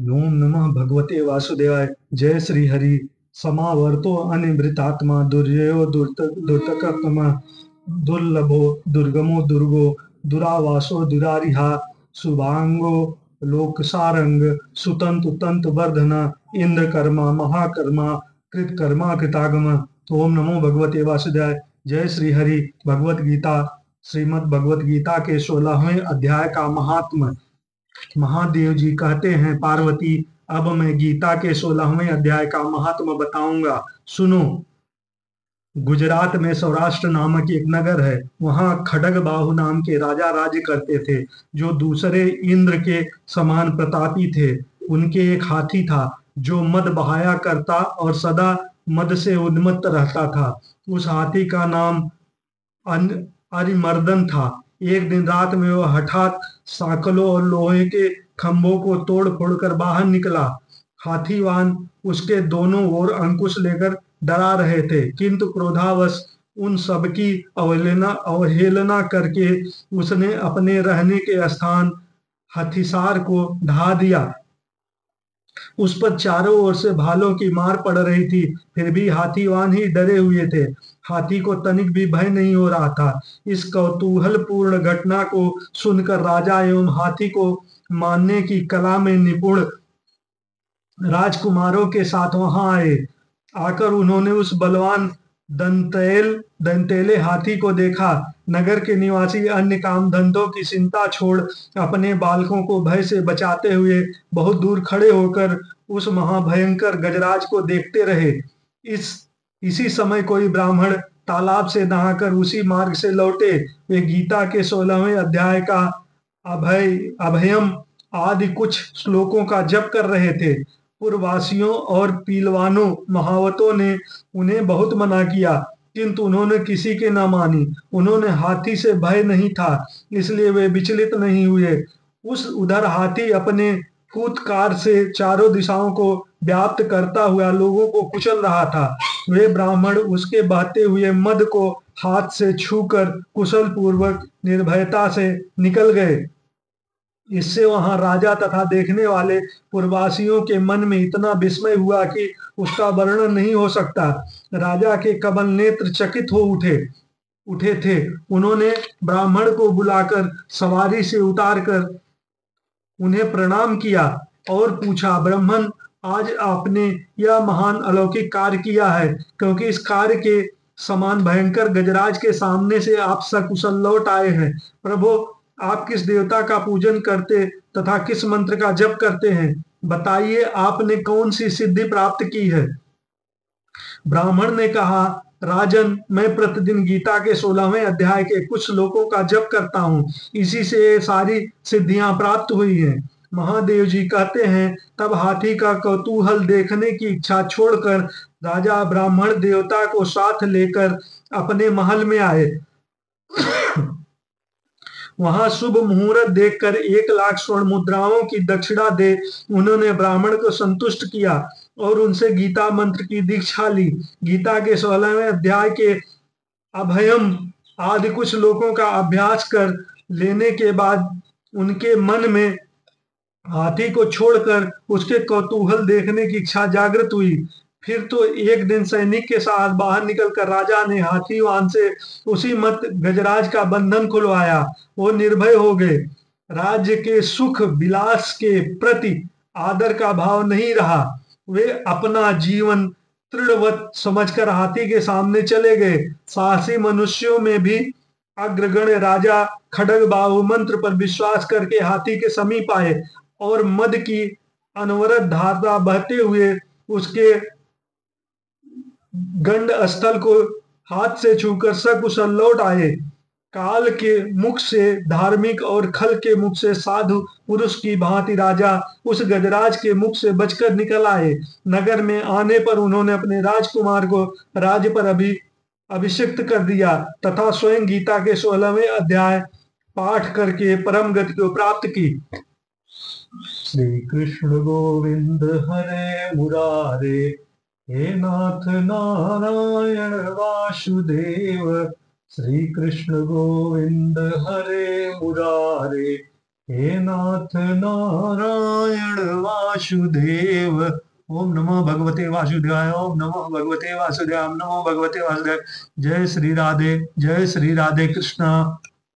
ओम नमः भगवते वासुदेवाय। जय श्री हरि। समावर्तो अनिवृतात्मा दुर्जयो दुर्तकमा दुर्लभो, दुर्गमो, दुर्गो, दुरावासो, दुरारिहा शुभांगो लोकसारंग सुतंत तंत वर्धन इंद्र कर्मा महाकर्मा कृत कर्मा कृतागम। ओम नमो भगवते वासुदेवाय। जय श्री हरि। भगवत गीता श्रीमद भगवत गीता के सोलहवें अध्याय का महात्मा। महादेव जी कहते हैं, पार्वती, अब मैं गीता के सोलहवें अध्याय का महात्मा बताऊँगा। सुनो, गुजरात में सौराष्ट्र नामक एक नगर है। वहाँ खड़ग बाहु नाम के राजा राज्य करते थे, जो दूसरे इंद्र के समान प्रतापी थे। उनके एक हाथी था, जो मद बहाया करता और सदा मद से उन्मत्त रहता था। उस हाथी का नाम अरिमर्दन था। एक दिन रात में वह हठात साकलों और लोहे के खंभों को तोड़ फोड़ कर बाहर निकला। हाथीवान उसके दोनों ओर अंकुश लेकर डरा रहे थे, किंतु क्रोधावश उन सबकी अवहेलना अवहेलना करके उसने अपने रहने के स्थान हथिसार को ढा दिया। उस पर चारों ओर से भालों की मार पड़ रही थी, फिर भी हाथीवान ही डरे हुए थे। हाथी को तनिक भी भय नहीं हो रहा था। इस कौतूहल पूर्ण घटना को सुनकर राजा एवं हाथी को मानने की कला में निपुण राजकुमारों के साथ वहाँ आए। आकर उन्होंने उस बलवान दंतेल, दंतेले हाथी को देखा। नगर के निवासी अन्य काम धंधों की चिंता छोड़ अपने बालकों को भय से बचाते हुए बहुत दूर खड़े होकर उस महाभयंकर गजराज को देखते रहे। इस इसी समय कोई ब्राह्मण तालाब से नहाकर उसी मार्ग से लौटे, वे गीता के सोलहवें अध्याय का अभय, अभयम आदि कुछ श्लोकों का जप कर रहे थे। पूर्ववासियों और पीलवानों, महावतों ने उन्हें बहुत मना किया, किंतु उन्होंने किसी के न मानी। उन्होंने हाथी से भय नहीं था, इसलिए वे विचलित नहीं हुए। उस उधर हाथी अपने फूतकार से चारों दिशाओं को व्याप्त करता हुआ लोगों को कुचल रहा था। वे ब्राह्मण उसके बहते हुए मद को हाथ से छूकर कुशल पूर्वक निर्भयता से निकल गए। इससे वहाँ राजा तथा देखने वाले पूर्वासियों के मन में इतना विस्मय हुआ कि उसका वर्णन नहीं हो सकता। राजा के कमल नेत्र चकित हो उठे उठे थे। उन्होंने ब्राह्मण को बुलाकर सवारी से उतार कर उन्हें प्रणाम किया और पूछा, ब्राह्मण आज आपने यह महान अलौकिक कार्य किया है, क्योंकि इस कार्य के समान भयंकर गजराज के सामने से आप सकुशल लौट आए हैं। प्रभु, आप किस देवता का पूजन करते तथा किस मंत्र का जप करते हैं? बताइए, आपने कौन सी सिद्धि प्राप्त की है? ब्राह्मण ने कहा, राजन, मैं प्रतिदिन गीता के सोलहवें अध्याय के कुछ श्लोकों का जप करता हूँ। इसी से सारी सिद्धियाँ प्राप्त हुई हैं। महादेव जी कहते हैं, तब हाथी का कौतूहल देखने की इच्छा छोड़कर राजा ब्राह्मण देवता को साथ लेकर अपने महल में आए। वहाँ शुभ मुहूर्त देखकर एक लाख स्वर्ण मुद्राओं की दक्षिणा दे उन्होंने ब्राह्मण को संतुष्ट किया और उनसे गीता मंत्र की दीक्षा ली। गीता के सोलहवें अध्याय के अभयम आदि कुछ लोगों का अभ्यास कर लेने के बाद उनके मन में हाथी को छोड़कर उसके कौतूहल देखने की इच्छा जागृत हुई। फिर तो एक दिन सैनिक के साथ बाहर निकलकर राजा ने हाथीवान से उसी मत गजराज का बंधन खुलवाया वो निर्भय हो गए। राज्य के सुख विलास के प्रति आदर का भाव नहीं रहा। वे अपना जीवन दृढ़वत समझकर हाथी के सामने चले गए। साहसी मनुष्यों में भी अग्रगण राजा खड़ग बाहु मंत्र पर विश्वास करके हाथी के समीप आए। और मद की अनवरत धारा बहते हुए उसके गंड स्थल को हाथ से छूकर सकुशल लौट आए। काल के मुख से, धार्मिक और खल के मुख से साधु पुरुष की भांति राजा उस गजराज के मुख से बचकर निकल आए। नगर में आने पर उन्होंने अपने राजकुमार को राज पर अभी, अभिषिक्त कर दिया। तथा स्वयं गीता के सोलहवें अध्याय पाठ करके परम गति को प्राप्त की। श्री कृष्ण गोविंद हरे मुरारे, हे नाथ नारायण वासुदेव श्री कृष्ण गोविंद हरे मुरारे, हे नाथ नारायण वासुदेव। ओम नमो भगवते वासुदेवाय, ओम नमो भगवते वासुदेव नमो भगवते वासुदेव जय श्री राधे, जय श्री राधे कृष्णा।